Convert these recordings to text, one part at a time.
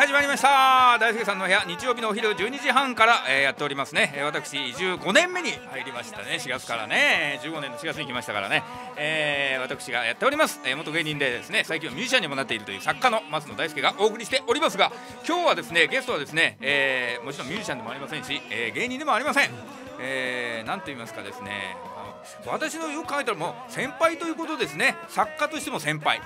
始まりました。大輔さんの部屋日曜日のお昼12時半から、えーやっておりますね、え私移住5年目に入りましたね。4月からね。15年の4月に来ましたからね、えー私がやっております、えー元芸人でですね最近はミュージシャンにもなっているという作家の松野大輔がお送りしておりますが今日はですねゲストはですね、えーもちろんミュージシャンでもありませんし、えー芸人でもありません。えー、なんと言いますかですね。私のよく考えたらもう先輩ということですね。作家としても先輩。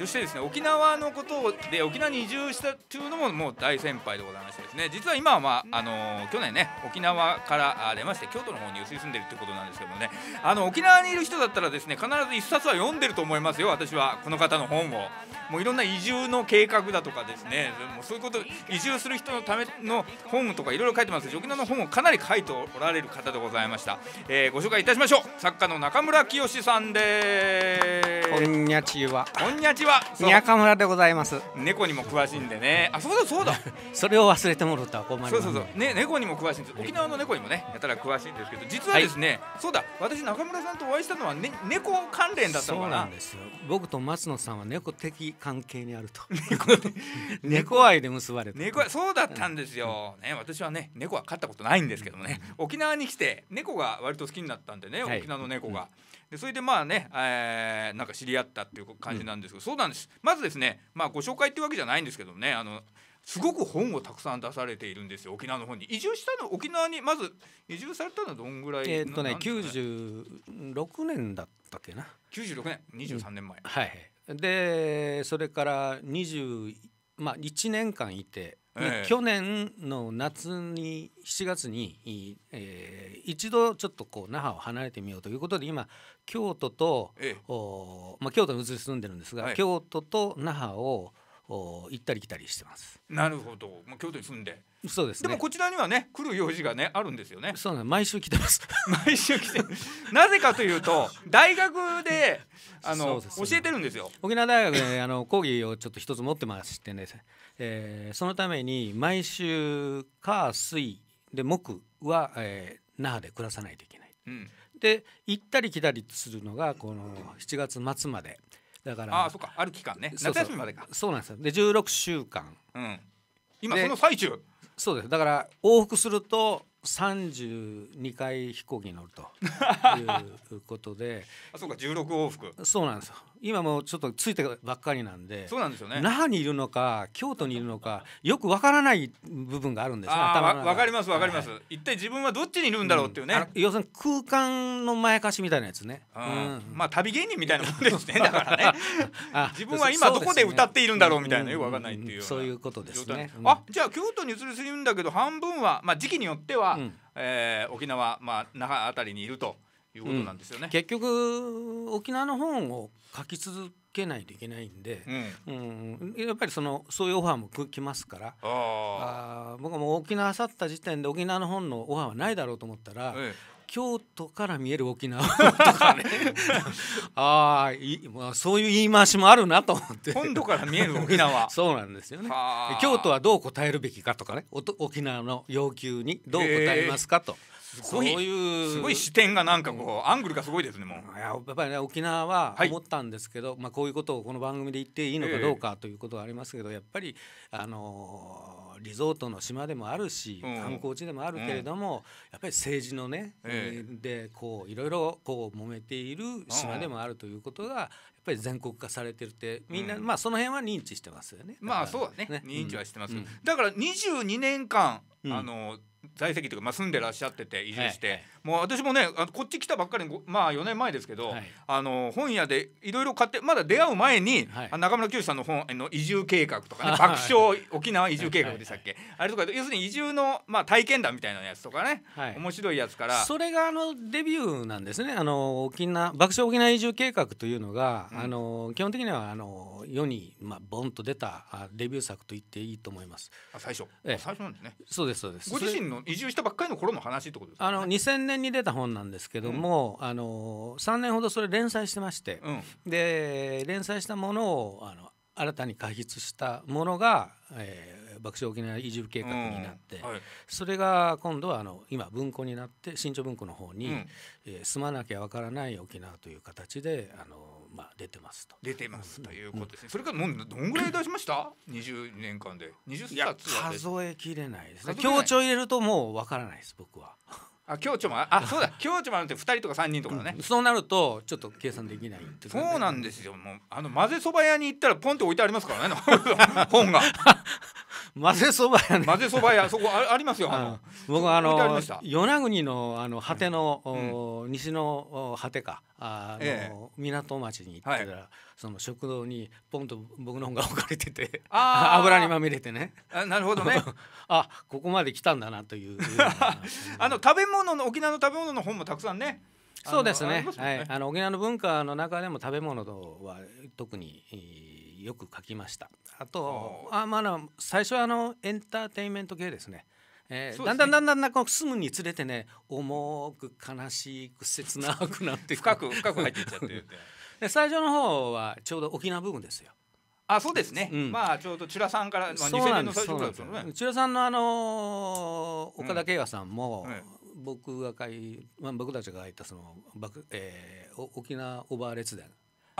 そしてですね沖縄のことで沖縄に移住したっていうのももう大先輩でございましてですね実は今は、まああのー去年ね沖縄からあ出まして京都の方に移り住んでるってことなんですけどもねあの沖縄にいる人だったらですね必ず一冊は読んでると思いますよ私はこの方の本を。もういろんな移住の計画だとかですねもうそういうこと移住する人のための本とかいろいろ書いてますし沖縄の本をかなり書いておられる方でございました、えーご紹介いたしましょう。作家の中村清さんです。こんにゃちは。こんにちは。そう。中村でございます。猫にも詳しいんでね。あそうだそうだ。それを忘れてもらったら困ります。そうそうそう。ね猫にも詳しいんです。沖縄の猫にもねやたら詳しいんですけど実はですね、そうだ。私中村さんとお会いしたのは、ね、猫関連だったのそうかななんですよ。僕と松野さんは猫的関係にあると。猫。愛で結ばれて。猫はそうだったんですよ、ね、私はね猫は飼ったことないんですけどもね沖縄に来て猫が割と好きになったんでねはい。沖縄の猫が。でそれでまあね、えーなんか知り合ったっていう感じなんですけど、そうなんですまずですね、まあ、ご紹介っていうわけじゃないんですけどねあのすごく本をたくさん出されているんですよ沖縄の方に移住したの沖縄にまず移住されたのはどんぐらいえーっとね、ななんですか96年だったっけな。96年23年前、はい。で、それから20まあ1年間いて。でええ。去年の夏に7月に、いえー一度ちょっとこう那覇を離れてみようということで今京都とええ。おまあ、京都に移り住んでるんですが、はい。京都と那覇をお行ったり来たりしてます。なるほど、まあ、京都に住んで。そうですね。でもこちらにはね来る用事がねあるんですよね。そうなん毎週来てます。毎週来てなぜかというと大学であの教えてるんですよ。沖縄大学であの講義をちょっと一つ持ってましてね、えーそのために毎週火水で木は、えー那覇で暮らさないといけない。うん。で行ったり来たりするのがこの7月末まで。だからああそうか。ある期間ね。夏休みまでか。そうなんですよ。で16週間。うん。今でその最中？そうです。だから往復すると32回飛行機に乗るということで。あそうか。16往復。そうなんですよ今もうちょっとついてばっかりなんでそうなんですよね。那覇にいるのか京都にいるのかよくわからない部分があるんですねああわ頭わかりますわかります、はい一体自分はどっちにいるんだろうっていうね、あの要するに空間のまやかしみたいなやつね、うん。まあ旅芸人みたいなもんですね だからね。あ自分は今どこで歌っているんだろうみたいなよくわかんないっていうそういうことですね。状態。あじゃあ京都に移り住んだけど半分は、まあ、時期によっては、うん。えー沖縄、まあ、那覇あたりにいるということなんですよね。結局沖縄の本を書き続けないといけないんでう、ん。うん。やっぱりそのそういうオファーも来ますからああ僕はもう沖縄去った時点で沖縄の本のオファーはないだろうと思ったら、え京都から見える沖縄とかね。ああいまあそういう言い回しもあるなと思って。え本土から見える沖縄。そうなんですよね。はあ。京都はどう答えるべきかとかね。おと沖縄の要求にどう答えますかと、すごいすごい。視点がなんかこうアングルがすごいですねもう。いややっぱりね沖縄ははい。思ったんですけど、まあこういうことをこの番組で言っていいのかどうかということがありますけど、やっぱりあのーリゾートの島でもあるし、うん。観光地でもあるけれども、やっぱり政治のね、えでこういろいろこう揉めている島でもあるということがやっぱり全国化されてるってみんな、うん。まあその辺は認知してますよね。まあそうだね。認知はしてます、うん。だから22年間、うん。あの在籍というか、まあ、住んでらっしゃってて移住して、はいはい。もう私もねあのこっち来たばっかりごまあ4年前ですけど、はい。あの本屋でいろいろ買ってまだ出会う前に、はい。あ中村清さんの本あの移住計画とかね はい。爆笑沖縄移住計画でしたっけ、あれとか要するに移住の、まあ、体験談みたいなやつとかね、はい。面白いやつから。それがあのデビューなんですね。あの沖縄爆笑沖縄移住計画というのが、うん。あの基本的にはあの世にまあボンと出たあデビュー作と言っていいと思います。あ最初、ええ。あ最初なんですね。そうですそうです。ご自身の移住したばっかりの頃の話ってことですか、あの2000年に出た本なんですけども、あの3年ほどそれ連載してまして、うんで連載したものをあの新たに開筆したものが、えー爆笑沖縄移住計画になって、うんはいそれが今度はあの今文庫になって新潮文庫の方に、うんえー住まなきゃわからない沖縄という形であのまあ出てますと。出てますということですね。それからもうどんぐらい出しました？20年間で20いや冊数えきれないですね。強調入れるともうわからないです僕は。あ共著もああそうだ共著もあるって2人とか3人とかね。そうなるとちょっと計算できないっていそうなんでですよ。もうあの混ぜそば屋に行ったらポンって置いてありますからね。本が混ぜそばやね。混ぜそば屋。そこあありますよ。あの。僕はあの与那国のあの果ての、お西のお果てか。あの、え港町に行ってたら、その食堂にポンと僕の本が置かれてて 油にまみれてね。あなるほどね。あここまで来たんだなという あの食べ物の沖縄の食べ物の本もたくさんね。そうですね。はい、あの沖縄の文化の中でも食べ物は特に、えーよく書きましたあとあ、まあ最初はあのエンターテインメント系ですねえーねだんだんだんだんなんか進むにつれてね重く悲しく切なくなって深く深く入っていっちゃって。で最初の方はちょうど沖縄部分ですよ。あそうですね。うんまあちょうどチュラさんからまあそう2000なんです年の最初ぐらいですよね。そうなんです内田さんのあのー岡田圭也さんも、うんはい僕が書い、まあ、僕たちが書いたその、えーお沖縄オーバー列伝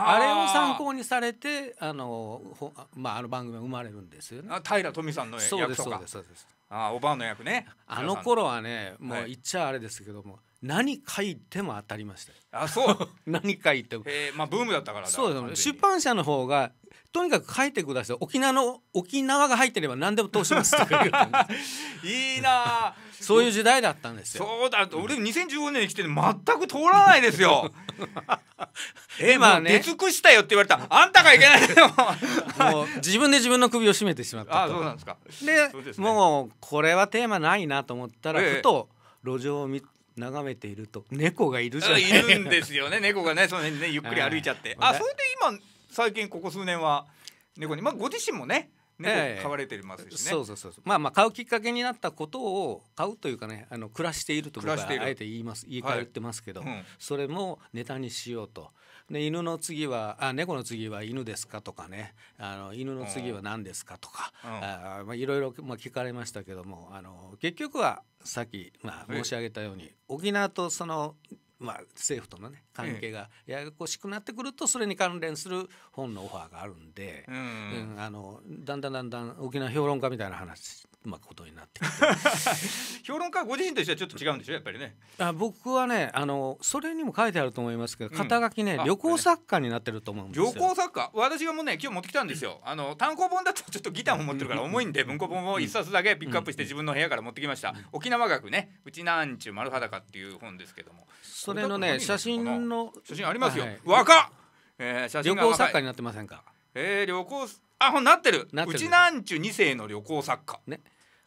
あれを参考にされてあのほまああの番組が生まれるんですよね。あ平富さんのそうですそう役とかですそうです。あおばあの役ね。あの頃はねもはい。う言っちゃあれですけども、何書いても当たりましたよ。あそう。何書いても。えー、まあブームだったからだ。そうです。完全に。出版社の方がとにかく書いてください。沖縄の沖縄が入ってれば何でも通しますって言ったんですいいなあ。そういう時代だったんですよ。そうだ。俺2015年に来て全く通らないですよ。え今ね出尽くしたよって言われた。らあんたがいけないよ。もう自分で自分の首を絞めてしまったあと。そうなんですか。でね。もうこれはテーマないなと思ったら、ええ。ふと路上を見眺めていると猫がいるじゃないいるんですよね。猫がねその辺にねゆっくり歩いちゃって。は いあそれで今最近ここ数年は猫にまあご自身もね猫ええ。飼われてますしね、そうそうそうそう。まあまあ買うきっかけになったことを買うというかねあの暮らしていると僕はあえて言います言い換えてますけど、うん。それもネタにしようと。で犬の次はあ猫の次は犬ですかとかね。あの犬の次は何ですかとか、うん。あまあいろいろまあ聞かれましたけどもあの結局はさっきまあええ申し上げたように沖縄とそのまあ政府とのね関係がややこしくなってくるとそれに関連する本のオファーがあるんで。うんうん、あのだんだんだんだん沖縄評論家みたいな話、まあ、ことになってきて 評論家ご自身としてはちょっと違うんでしょ？やっぱりね。あ僕はねあのそれにも書いてあると思いますけどうん。肩書きね、あ旅行作家になってると思うんですよ。旅行作家。私がもうね今日持ってきたんですよ。あの単行本だとちょっとギターも持ってるから重いんで文庫本を一冊だけピックアップして自分の部屋から持ってきました。沖縄学ねうちなんちゅう丸裸っていう本ですけども。それのね写真の写真ありますよ、はい。若っ、えー、写旅真が若い。行作家になってませんか？えー、旅行あほんなってる。なってるうちなんちゅう2世の旅行作家。ね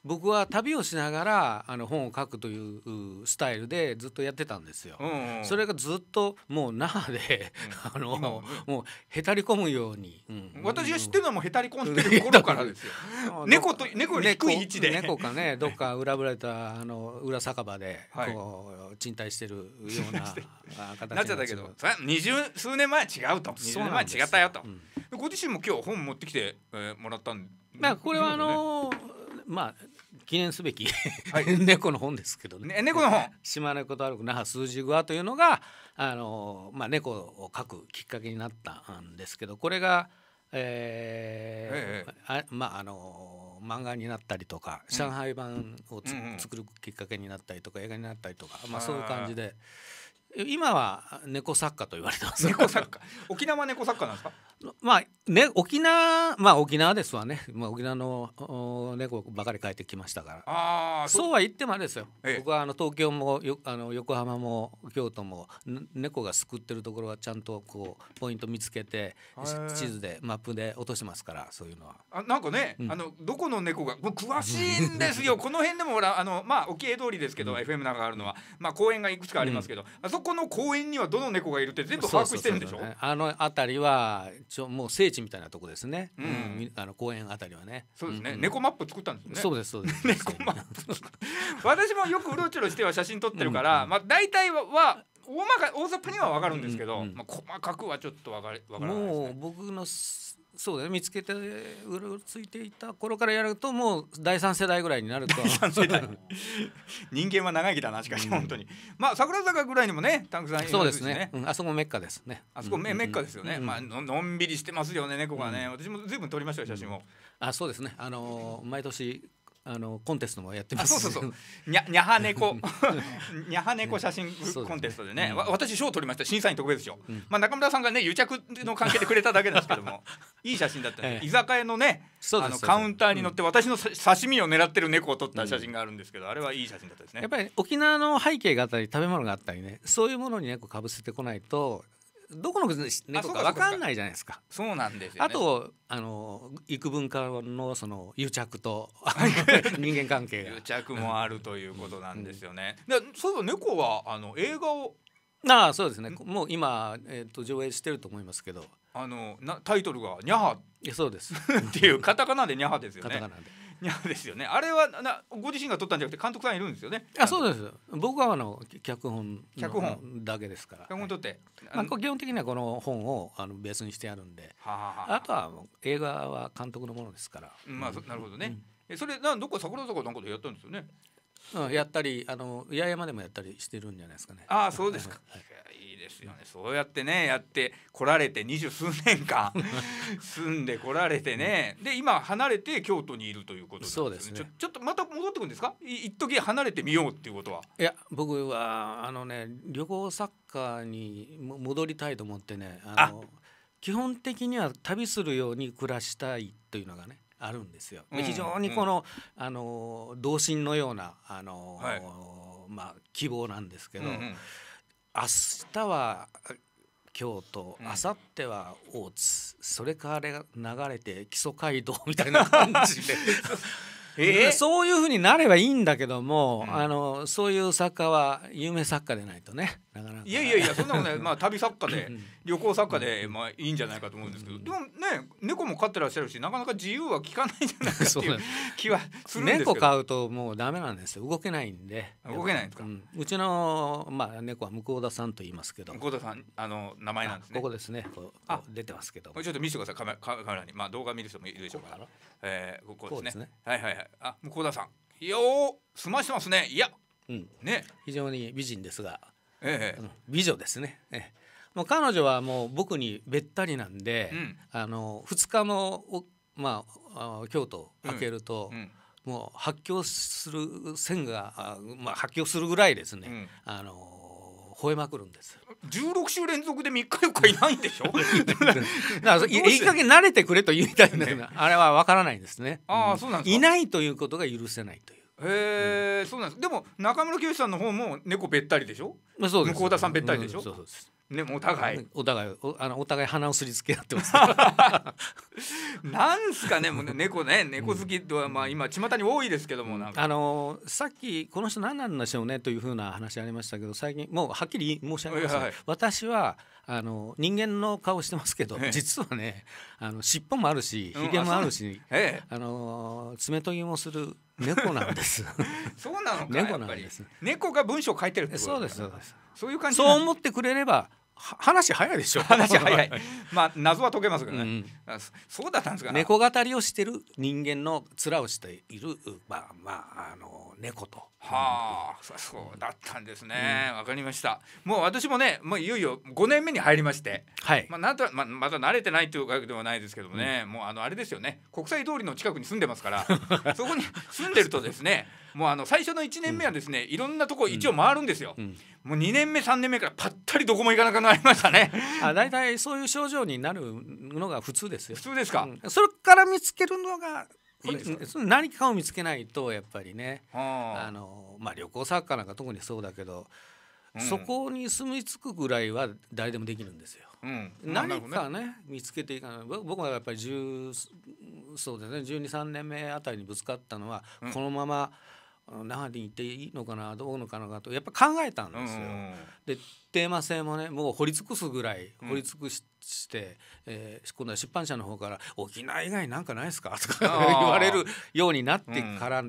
僕は旅をしながらあの本を書くといううスタイルでずっとやってたんですよ。うんうんそれがずっともう那覇で、あの今もうへたり込むように、うん。私が知ってるのはもうへたり込んでる頃からですよ。猫と猫より低い位置で。猫かねどっか裏ぶられたあの裏酒場ではい。こう賃貸してるような あ形なっちゃったけど二十数年前は違うと。二十年前は違ったよと、うんご自身も今日本持ってきて、えーもらったんまあこれはあのまあ記念すべき、はい。猫の本ですけどね。ね猫の本。島根こと歩く那覇数字グアというのがあの、まあ、猫を描くきっかけになったんですけどこれが、えーあまああの漫画になったりとか上海版をつ、うんうん。作るきっかけになったりとか映画になったりとか、まあ、そういう感じで今は猫作家と言われてます。猫作家。沖縄猫作家なんですか？まあね沖縄まあ沖縄ですわね、まあ、沖縄のお猫ばかり帰ってきましたから。ああそう。は言ってもあれですよ、ええ。僕はあの東京もよあの横浜も京都もん猫が救ってるところはちゃんとこうポイント見つけて地図でマップで落としてますからそういうのは。あなんかね、うん。あのどこの猫が詳しいんですよ。この辺でもほらあのまあ沖江通りですけど、FM なんかあるのは。まあ公園がいくつかありますけど、あそこの公園にはどの猫がいるって全部把握してるんでしょ？そうそうそうそうあの辺りはちょもう聖地みたいなとこですね、うん。みあの公園あたりはね。そうですね、んん。猫マップ作ったんですよね。そうですそうです。猫マップ私もよくうろちょろしては写真撮ってるから、まあ大体はは大まか大雑把には分かるんですけど、うんうんまあ、細かくはちょっと分かり分からないですもうね。僕のすそうだね。見つけてうろついていた頃からやるともう第三世代ぐらいになると 人間は長生きだなしかし本当に、まあ桜坂ぐらいにもねたくさんいそうまですすね、うんあそこメッカですね。あそこメ,、うんメッカですよね、うんまあののんびりしてますよね猫がね、私も随分撮りましたよ写真を、あそうですね。あのー毎年あのコンテストもやってます。あそうそうそう。にゃにゃは猫 にゃは猫写真コンテストでね。うん。わ私賞を取りました。審査員特別賞、うん。まあ中村さんがね癒着の関係でくれただけなんですけども。いい写真だったんです、ええ。居酒屋のねあのカウンターに乗って私のさ刺身を狙ってる猫を撮った写真があるんですけど、あれはいい写真だったですね。やっぱり沖縄の背景があったり食べ物があったりねそういうものに猫かぶせてこないとどこの猫か分かんないじゃないですか。そうなんですよ、ね、あとあの幾分かのその癒着と 人間関係が。癒着もあるということなんですよね。でそういえば猫はあの映画を？ああそうですね。もう今、えー、と上映してると思いますけど。あのなタイトルが「ニャハ。そうです」っていうカタカナでニャハですよね。カタカ。ナで。ニャハですよね。あれはなご自身が撮ったんじゃなくて監督さんいるんですよね。あそうです僕はあの脚本の脚本だけですから。脚本撮って。まあ、基本的にはこの本をあのベースにしてあるんではあはああとは映画は監督のものですから、まあそなるほどね。えそれなどっか桜坂なんかでやったんですよね？うん、やったりあの八重山でもやったりしてるんじゃないですかね。ああそうですか。はいいやいいですよね。そうやってねやって来られて二十数年間 住んで来られてね。で今離れて京都にいるということなんそうですねちょちょっとまた戻ってくるんですか？い一時離れてみようっていうことは。いや僕はあのね旅行作家にも戻りたいと思ってねあの基本的には旅するように暮らしたいというのがねあるんですよ。でうん非常にこの、あの童心のようなあの、はいまあ希望なんですけど、うんうん明日は京都うん。明後日は大津。それから流れて木曽街道みたいな感じで えー？そういうふうになればいいんだけども、うん。あのそういう作家は有名作家でないとねなかなか。いやいやいやそんなことない。まあ旅作家でうん。旅行作家でまあいいんじゃないかと思うんですけど。でもね猫も飼ってらっしゃるしなかなか自由は利かないんじゃないかっていう気はするんですけど。猫飼うともうダメなんですよ。動けないんで。動けないんですか？うん。うちの、まあ、猫は向田さんと言いますけど。幸田さんあの名前なんですね。ここですね。こう出てますけど。ちょっと見せてくださいカメラカカメラに。まあ動画見る人もいるでしょうから。えー、ここですね。ね。はいはいはいあ向田さん。いやお済ましてますね。いやうん、ね。非常に美人ですが。ええ。うん美女ですね。ええ。もう彼女はもう僕にべったりなんで、うん。あの2日もおまああ京都開けると、うん。もう発狂する線があまあ発狂するぐらいですね、うん。あの吠えまくるんです。16週連続で3日4日いないんでしょ？だからいいい加減慣れてくれと言いたいんだけど、あれはわからないんですね。ああそうなんいないということが許せないという。へえそうなんです。でも中村清さんの方も猫べったりでしょ？まあ、そうです。向田さんべったりでしょ？そうですね お互い。お互いおあのお互い鼻をすりつけ合ってます。なんすかねもうね猫ね猫好きとはまあ今巷に多いですけどもなんか。あのーさっきこの人何なんでしょうねというふうな話ありましたけど最近もうはっきり申し上げます、はいはい。私はあの人間の顔してますけどええ。実はねあの尻尾もあるしうんひげもあるし、ええ。あのー爪研ぎもする猫なんです。そうなのか猫なんです。猫が文章を書いてるそうですそうです。そういう感じそう思ってくれればは話早いでしょ。話早い。まあ謎は解けますけどね、うんあそそうだったんですか猫語りをしてる人間の面をしているまあまああの猫と。はあそそうだったんですね。わ、かりました。もう私もねもういよいよ5年目に入りまして。はい。まあ、なんとまあ、まだ慣れてないというわけではないですけどもね、もうあのあれですよね。国際通りの近くに住んでますから。そこに住んでるとですねもうあの最初の1年目はですね、いろんなとこ一応回るんですよ、うん。もう2年目3年目からぱったりどこも行かなくなりましたね。あ大体そういう症状になるのが普通ですよ。普通ですか、うん。それから見つけるのがいいんです。かその何かを見つけないとやっぱりねはあ。あの、まあ、旅行作家なんか特にそうだけど、うん。そこに住み着くぐらいは誰でもできるんですよ。うん。何るほどねかね。見つけていかない。ぼ僕はやっぱり10そうですね123年目あたりにぶつかったのは、うん。このまま那覇に行っていいのかなどうのかなとやっぱ考えたんですよ。うんでテーマ性もねもう掘り尽くすぐらいうん掘り尽くしして、えー今度は出版社の方から「沖縄以外なんかないですか?」とか言われるようになってから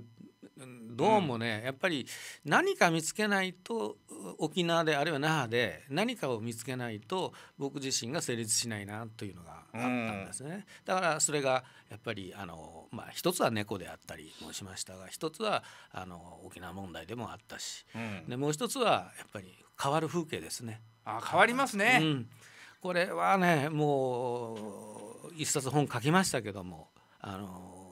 どうもね、やっぱり何か見つけないと沖縄であるいは那覇で何かを見つけないと僕自身が成立しないなというのがあったんですね。だからそれがやっぱりあの、まあ、一つは猫であったりもしましたが一つはあの沖縄問題でもあったし、でもう一つはやっぱり変わる風景ですね。あ変わりますね、うん、これはねもう一冊本書きましたけどもあの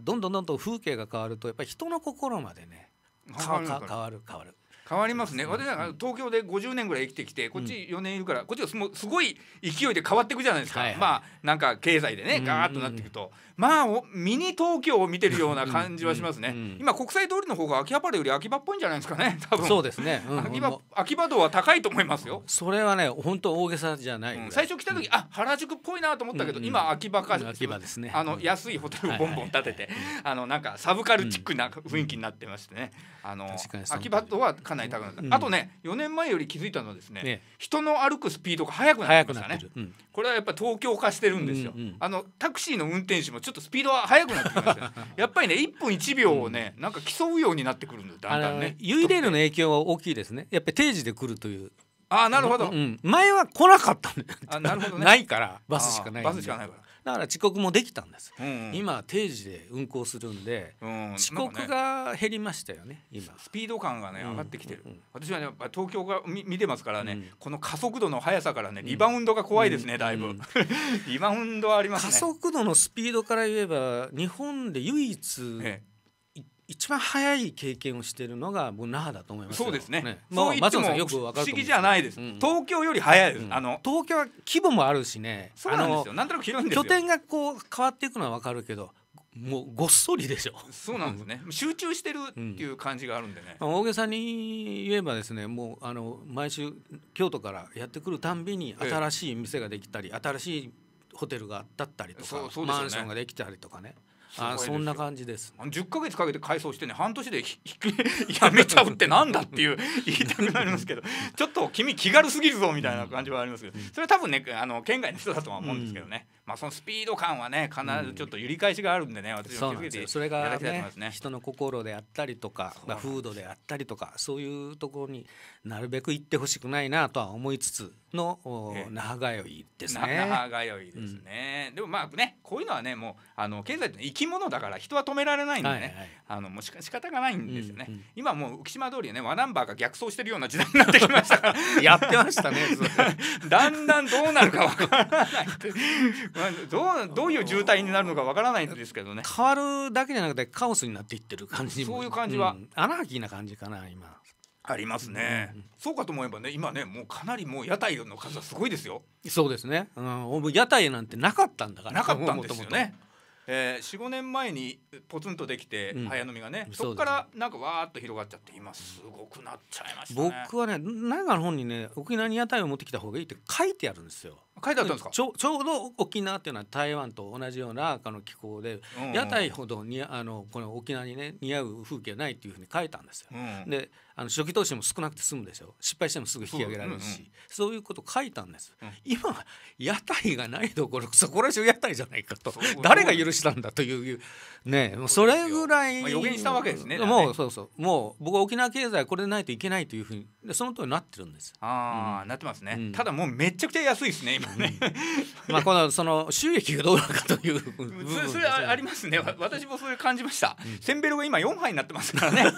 どんどんどんどん風景が変わるとやっぱり人の心までね変わる変わる変わる変わりますね。私は東京で50年ぐらい生きてきてこっち4年いるから、こっちはすごい勢いで変わっていくじゃないですか、はいはい、まあなんか経済でねガーッとなっていくと、まあミニ東京を見てるような感じはしますね、今国際通りの方が秋葉原より秋葉っぽいんじゃないですかね 多分。そうですね、うん、秋葉秋葉道は高いと思いますよ。それはね本当大げさじゃない、うん、最初来た時、うん、あ原宿っぽいなと思ったけど、今秋葉か秋葉ですね。あの安いホテルをボンボン建てて、あのなんかサブカルチックな雰囲気になってましてね、あの秋葉とはかなり高くなった、あとね4年前より気づいたのはですね、ね、人の歩くスピードが速くなってましたね、これはやっぱ東京化してるんですよ、あのタクシーの運転手もちょっとスピードは速くなってきました やっぱりね1分1秒をね、なんか競うようになってくるんだだんだんね。ユイレールの影響は大きいですね。やっぱり定時で来るという。あなるほど、うん、前は来なかったねあなるほど、ね、ないからバスしかないバスしかないからだから遅刻もできたんです、うんうん、今定時で運行するんで、うん、遅刻が減りましたよね今。スピード感がね上がってきてる、うんうん、私はねやっぱ東京が見見てますからね、うん、この加速度の速さからねリバウンドが怖いですね、だいぶ、リバウンドはありますね。加速度のスピードから言えば日本で唯一、ええ一番早い経験をしているのがもう那覇だと思いますそうですね。ねもう松野さんよくわかる不思議じゃないです。うん、東京より早いです。うん、あの東京は規模もあるしね。そうなんですよ。なんとなく広いんです拠点がこう変わっていくのはわかるけど。もうごっそりでしょそうなんですね 集中してるっていう感じがあるんでね、うん、大げさに言えばですねもうあの毎週京都からやってくるたんびに新しい店ができたり、ええ、新しいホテルがあったりとか、ね、マンションができたりとかねあそんな感じです。10か月かけて改装してね半年で やめちゃうってなんだっていう言いたくなりますけどちょっと君気軽すぎるぞみたいな感じはありますけどそれは多分ねあの県外の人だとは思うんですけどね、まあそのスピード感はね必ずちょっと揺り返しがあるんでね、私は気づけてそれが、ね、ね。人の心であったりとか、まあ、風土であったりとかそういうところになるべく行ってほしくないなとは思いつつの那覇通いですね。那覇通いですね、うん、でもまあねこういうのはねもうあの経済って生き物だから人は止められないんでね、はいはい、あのもうしか仕方がないんですよね。うんうん、今もう浮島通りね和ナンバーが逆走してるような時代になってきました。からやってましたね。だんだんどうなるかわからないまあ、どうどういう渋滞になるのかわからないんですけどね。変わるだけじゃなくてカオスになっていってる感じそういう感じは、うん、アナーキーな感じかな今。ありますね、うん、そうかと思えばね今ねもうかなりもう屋台の数はすごいですよ。そうですね、うん、屋台なんてなかったんだからなかったんですよねえー、45年前にポツンとできて、早飲みがね、そこからなんかわーっと広がっちゃって今すごくなっちゃいました、ね、僕はね何かの本にね沖縄に屋台を持ってきた方がいいって書いてあるんですよ書いてあったんですか？ちょちょうど沖縄っていうのは台湾と同じようなあの気候で、うん。うん、屋台ほどにあのこの沖縄にね似合う風景はないっていうふうに書いたんですよ。うん、であの初期投資も少なくて済むでしょ？失敗してもすぐ引き上げられるし。そううんうん、そういうこと書いたんです、うん、今屋台がないどころそこら中屋台じゃないかと。誰が許したんだというねそれぐらい、まあ、予言したわけですねもうそうそう。もう僕は沖縄経済これでないといけないというふうにでその通りになってるんです。ああ、うん、なってますね、ただもうめちゃくちゃ安いですね今ね、まあこのその収益がどうなのかという そそれありますね。私もそれ感じました、センベロが今4杯になってますからね。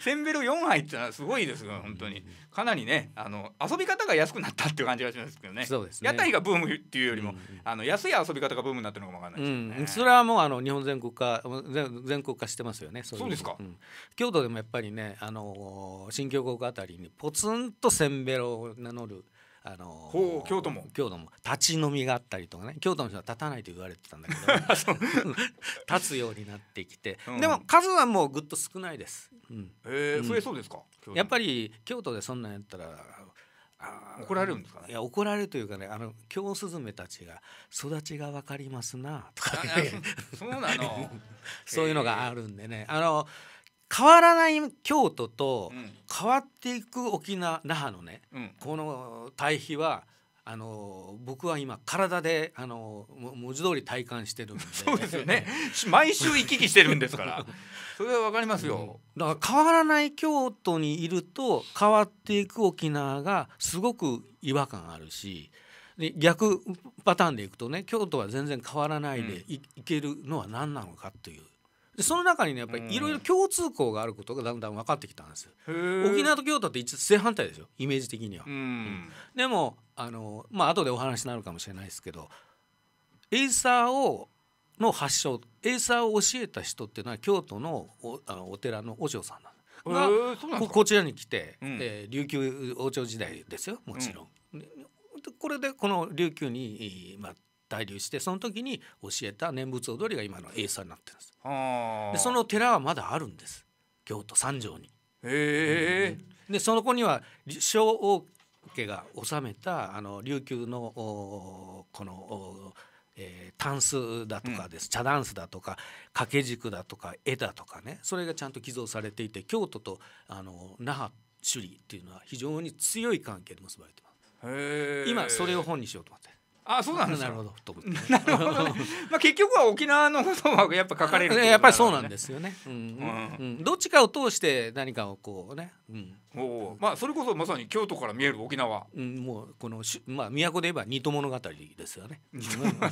センベロ4杯ってのはすごいですよ本当に。かなりねあの遊び方が安くなったっていう感じがしますけどね。そうですね。屋台がブームっていうよりも、うん、あの安い遊び方がブームになってるのかもわかんないです、ね、うん、それはもうあの日本全国化全全国化してますよねそうで。すか、うん、京都でもやっぱりねあの新京極あたりにポツンとせんべろを名乗るあのー、京都も。京都も。立ち飲みがあったりとかね。京都の人は立たないと言われてたんだけど。立つようになってきて、うん、でも数はもうぐっと少ないです、うん、えー、増えそうですか、やっぱり京都でそんなんやったら怒られるんですかね？いや怒られるというかねあの京スズメたちが育ちが分かりますなとか、そうなの。そういうのがあるんでね。あの変わらない京都と変わっていく沖縄那覇のね、うん、この対比はあの僕は今体であの文字通り体感してるんで。そうですよね。毎週行き来してるんですから。それはわかりますよ、うん、だから変わらない京都にいると変わっていく沖縄がすごく違和感あるしで逆パターンでいくとね京都は全然変わらないでい,、けるのは何なのかっていうでその中にねやっぱりいろいろ共通項があることがだんだん分かってきたんですよ。沖縄と京都って一正反対ですよイメージ的には。うん、でもあのまあ後でお話になるかもしれないですけどエイサーをの発祥エイサーを教えた人っていうのは京都のおあのお寺の和尚さんなんがここちらに来て、うん、えー、琉球王朝時代ですよもちろん。うん、これでこの琉球に、まあ、滞留してその時に教えた念仏踊りが今のエイサーになってるんです。でその寺はまだあるんです京都三条に。へでその子には小王家が治めたあの琉球のこの、えー、タンスだとかです、うん、茶ダンスだとか掛け軸だとか絵だとかねそれがちゃんと寄贈されていて京都とあの那覇首里っていうのは非常に強い関係で結ばれてます。今それを本にしようと思って。あそうなんですなるほどとなるほど、ね、まあ結局は沖縄のことはやっぱ書かれる、ね、やっぱりそうなんですよね、うんうんうん、どっちかを通して何かをこうね、うん、おまあそれこそまさに京都から見える沖縄、うん、もうこのしまあ都で言えば二都物語ですよね。二都物語。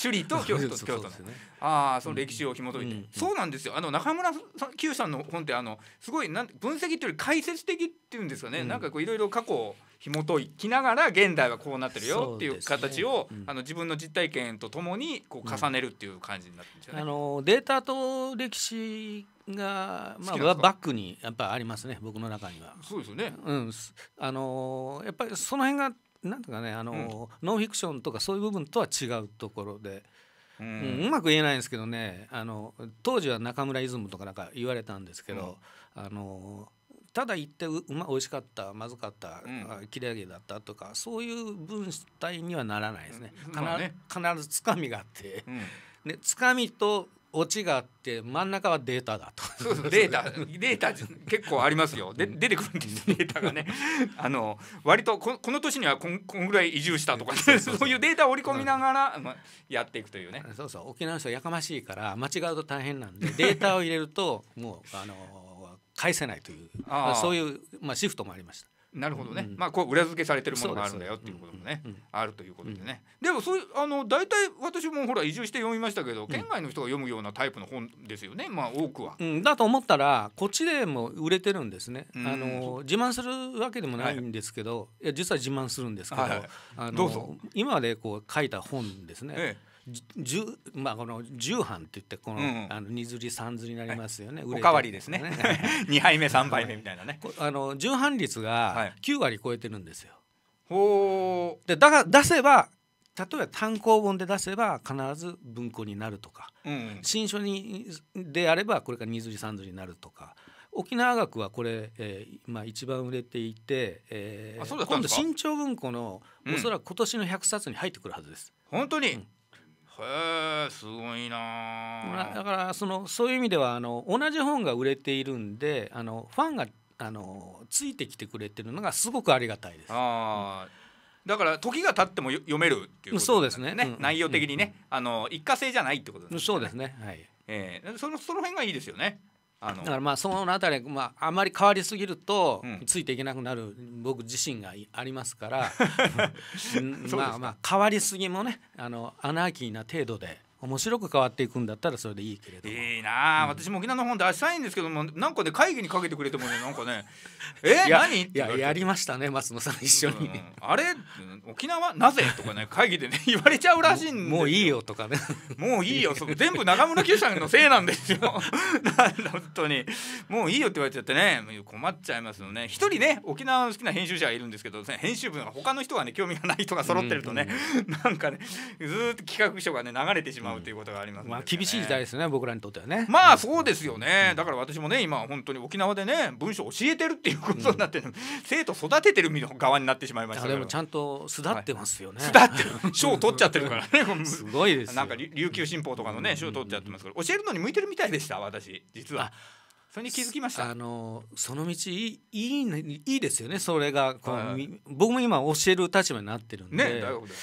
首里と京都京都。ね、ああその歴史を紐解いて、うん、そうなんですよ。あの中村九さんの本ってあのすごいなん分析っていうより解説的っていうんですかね、うん、なんかこういろいろ過去紐解きながら現代はこうなってるよっていう形を、ねうん、あの自分の実体験とともにこう重ねるっていう感じになってるんですよね。あのデータと歴史が、まあ、バックにやっぱありますね僕の中には。そうですよね、うん、あのやっぱりその辺がなんとかねあの、うん、ノンフィクションとかそういう部分とは違うところで。うん、うまく言えないんですけどねあの当時は中村イズムとかなんか言われたんですけど、あのただ言ってうま美味しかったまずかった、うん、切れ上げだったとかそういう文体にはならないですね。うん。まあ、ね。必ずつかみがあって、うん、でつかみとオチがあって真ん中はデータだと。そうそうデータデータ結構ありますよ。で出てくるんですデータがね。あの割とここの年にはこんこんぐらい移住したとか、そういうデータを織り込みながら、まあ、やっていくというね。そうそう。沖縄の人はやかましいから間違うと大変なんでデータを入れるともうあの返せないというそういう、まあ、シフトもありました。なるほどね、うん、まあこう裏付けされてるものがあるんだよっていうこともね、うん、あるということでね、うん、でもそういうあの大体私もほら移住して読みましたけど、県外の人が読むようなタイプの本ですよねまあ多くは、だと思ったらこっちでも売れてるんですね、あの自慢するわけでもないんですけど、はい、いや実は自慢するんですけど、はいはい、あの今までこう書いた本ですね、ええ十まあこの十飯って言ってこの,、あの二釣り三釣りになりますよね、おかわりですね。二杯目三杯目みたいなね。あの重版率が九割超えてるんですよ。ほでだから出せば例えば単行本で出せば必ず文庫になるとか、うん、新書にであればこれから二釣り三釣りになるとか沖縄学はこれ、えーまあ、一番売れていて、えー、今度新潮文庫の、おそらく今年の100冊に入ってくるはずです。本当に、うんへえすごいなだからそのそういう意味ではあの同じ本が売れているんであのファンがあのついてきてくれてるのがすごくありがたいです。あだから時が経っても読めるっていうこと、ね、そうですね、うん、内容的にね、うん、あの一過性じゃないってことですね。そうですね。はい。ええー、そのその辺がいいですよね。だからまあその辺り、まあ、あまり変わりすぎるとついていけなくなる僕自身がありますから。まあまあ変わりすぎもねあのアナーキーな程度で面白く変わっていくんだったらそれでいいけれどいいな、うん、私も沖縄の本出したいんですけどもなんかね会議にかけてくれてもねなんかね え何？いややりましたね松野さん一緒に、うん、あれ？沖縄？なぜ？とかね会議でね言われちゃうらしいんでもういいよとかね。もういいよ。そ全部中村九さんのせいなんですよ。本当に。もういいよって言われちゃってね。困っちゃいますよね。一人ね沖縄の好きな編集者がいるんですけど編集部が他の人がね興味がない人が揃ってるとね、うん、なんかねずっと企画書がね流れてしまううということがあります、ね、まあ厳しい時代ですね僕らにとってはね。まあそうですよね。だから私もね今本当に沖縄でね文章教えてるっていうことになって、うん、生徒育ててる身の側になってしまいましたでもちゃんと巣立ってますよね、巣立ってる。賞取っちゃってるからね。すごいです なんか琉球新報とかのね賞取っちゃってますから教えるのに向いてるみたいでした私。実は。それに気づきました？あのその道いいいい,、ね、いいですよねそれが。こう、僕も今教える立場になってるんで、ね大学で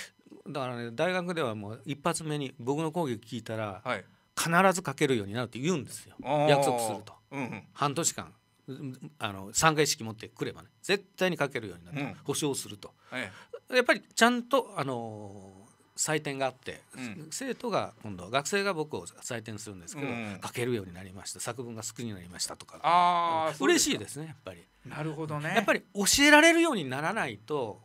だからね大学ではもう一発目に僕の講義聞いたらはい。必ず書けるようになるって言うんですよ。約束すると。うんうん。半年間。うんあの参加意識持ってくればね絶対に書けるようになる、うん。保証すると。えやっぱりちゃんとあの採点があって、うん。生徒が今度は学生が僕を採点するんですけど、うん書けるようになりました。作文が好きになりましたとか。ああ嬉しいですねやっぱり。なるほどね。やっぱり教えられるようにならないと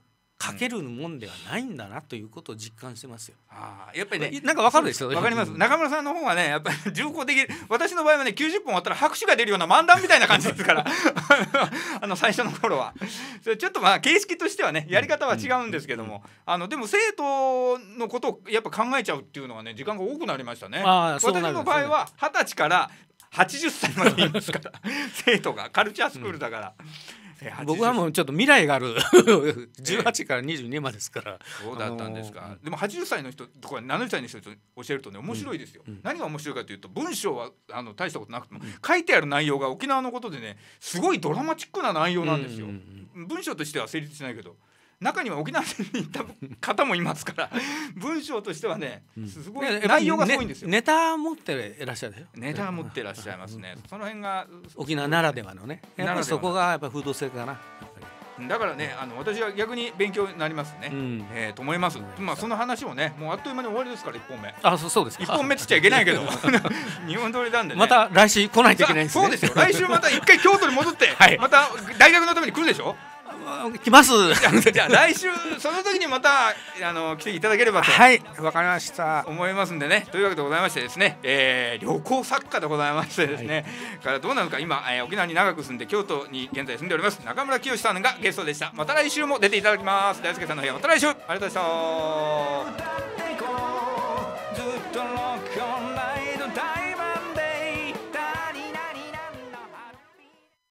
書けるもんではないんだなということを実感してますよ。あーやっぱりねなんかわかるでしょ？わかります。うん中村さんの方はねやっぱり重厚的 私の場合はね90分終わったら拍手が出るような漫談みたいな感じですから。あの最初の頃は。それちょっとまあ形式としてはねやり方は違うんですけども。あのでも生徒のことをやっぱ考えちゃうっていうのはね時間が多くなりましたね。私の場合は二十歳から80歳までいますから。生徒が。カルチャースクールだから、えー僕はも80うちょっと未来がある 18から22までですから。そうだったんですか、あのでも80歳の人とか70歳の人に教えるとね面白いですよ、うん。うん何が面白いかというと文章はあの大したことなくても、書いてある内容が沖縄のことでねすごいドラマチックな内容なんですよ、文章としては成立しないけど中には沖縄に行った方もいますから 文章としてはねうん。すごい、内容がすごいんですよ、ねネタ持っていらっしゃるでしょネタ持ってらっしゃいますね、その辺が沖縄ならではのねやっぱりそこがやっぱ風土性かな。だからねあの私は逆に勉強になりますね、りうん。えーと思います。まあその話もねもうあっという間に終わりですから1本目。あそうそうです一本目っつっちゃいけないけど。日本通りなんでね。また来週来ないといけないんですね。そうですよ。来週また一回京都に戻って、はい。また大学のために来るでしょ来ます。じゃあ来週その時にまたあの来ていただければとはい。わかりました。思いますんでね。というわけでございましてですね、えー旅行作家でございましてですね、からどうなのか今、えー沖縄に長く住んで京都に現在住んでおります中村清さんがゲストでした。また来週も出ていただきます。大輔さんの部屋また来週。ありがとうございましたずっとロックオン